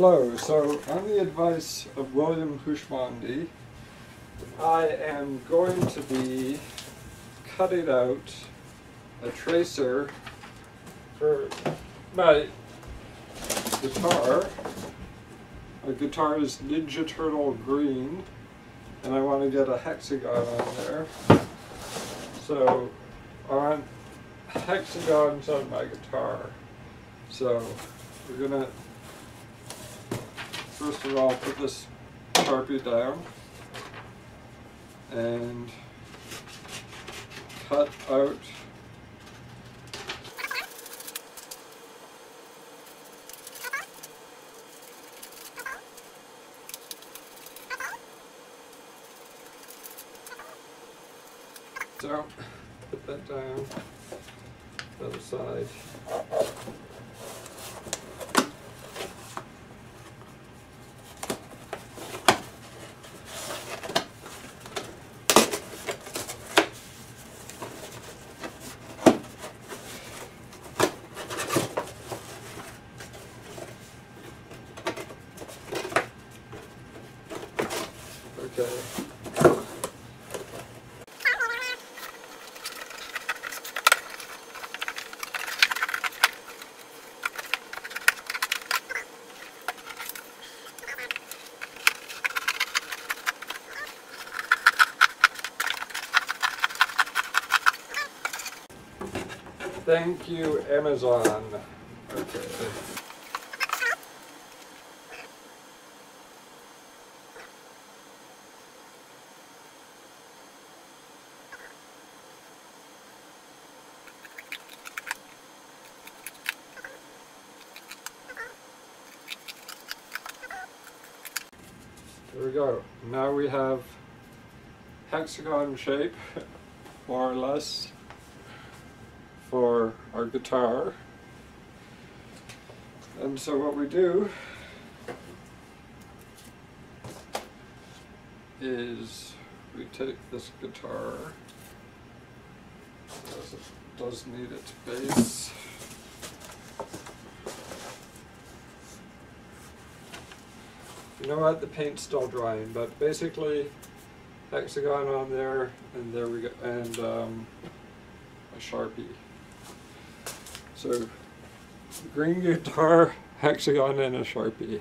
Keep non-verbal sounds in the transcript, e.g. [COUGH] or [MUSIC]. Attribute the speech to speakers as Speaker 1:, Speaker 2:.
Speaker 1: Hello, so on the advice of William Houshmandi, I am going to be cutting out a tracer for my guitar. My guitar is Ninja Turtle green, and I want to get a hexagon on there. So I want hexagons on my guitar. So we're gonna first of all put this Sharpie down and cut out So, put that down, the other side. Okay. Thank you, Amazon. Okay. There we go. Now we have hexagon shape, [LAUGHS] more or less, for our guitar. And so what we do is we take this guitar, because it does need its base. You know what? The paint's still drying, but basically, hexagon on there, and there we go, and um, a sharpie. So, green guitar, [LAUGHS] hexagon, and a sharpie.